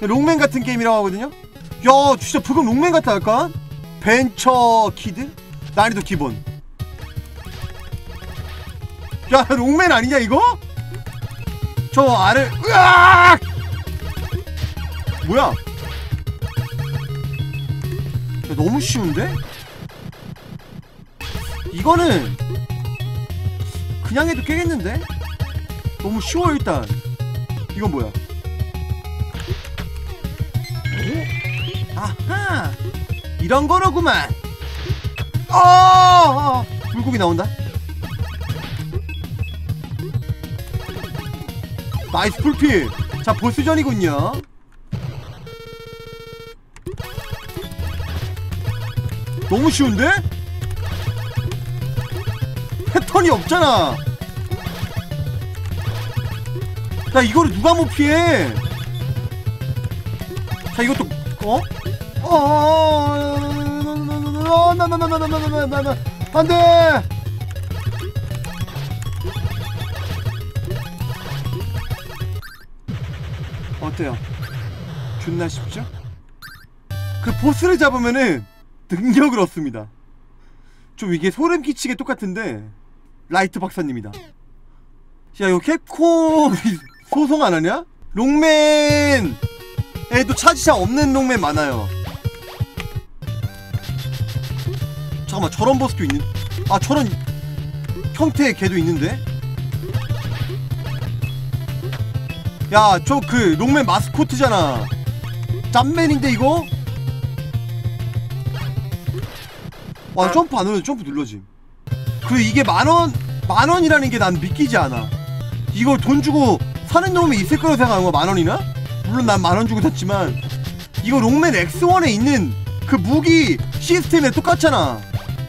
록맨 같은 게임이라고 하거든요 야 진짜 브금 록맨 같다 약간 Venture Kid? 난이도 기본 야 록맨 아니냐 이거? 저 아래 으악! 뭐야 야, 너무 쉬운데? 이거는 그냥 해도 깨겠는데? 너무 쉬워 일단 이건 뭐야 이런 거로구만. 아 물고기 나온다. nice 풀피 자 보스전이군요. 너무 쉬운데? 패턴이 없잖아. 야 이거를 누가 못 피해? 자 이것도 어? 어, 나나나나나나나나나나 안돼. 어때요? 존나 쉽죠? 그 보스를 잡으면은 능력을 얻습니다. 좀 이게 소름 끼치게 똑같은데 라이트 박사님이다. 야 이거 캡콤 소송 안 하냐? 록맨에도 charge shot 없는 록맨 많아요. 잠깐만 저런 보스도 있는 아 저런 형태의 개도 있는데? 야 저거 록맨 마스코트잖아. 짭맨인데 이거? 와 점프 안 눌러지 점프 눌러지. 그 이게 만원 만원이라는 게 난 믿기지 않아. 이거 돈 주고 사는 놈이 있을 거라고 생각하는 거야 만원이나? 물론 난 만원 주고 샀지만 이거 록맨 X1에 있는 그 무기 시스템에 똑같잖아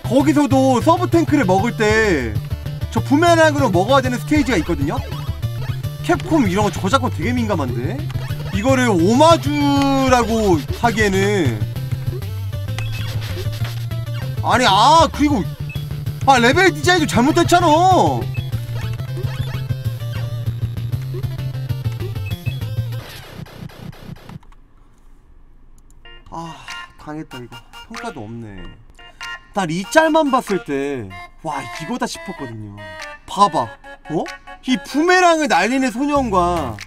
거기서도 sub tank를 먹을 때 저 부메랑으로 먹어야 되는 스테이지가 있거든요. 캡콤 이런 거 저작권 되게 민감한데 이거를 오마주라고 하기에는 아니 아 그리고 아 레벨 디자인도 잘못됐잖아. 아 당했다 이거 평가도 없네. 난이 짤만 봤을 때 와 이거다 싶었거든요 봐봐 어? 이 부메랑을 날리는 소년과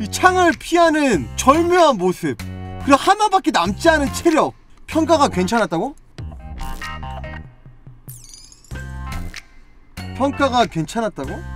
이 창을 피하는 절묘한 모습 그리고 하나밖에 남지 않은 체력 평가가 괜찮았다고? 평가가 괜찮았다고?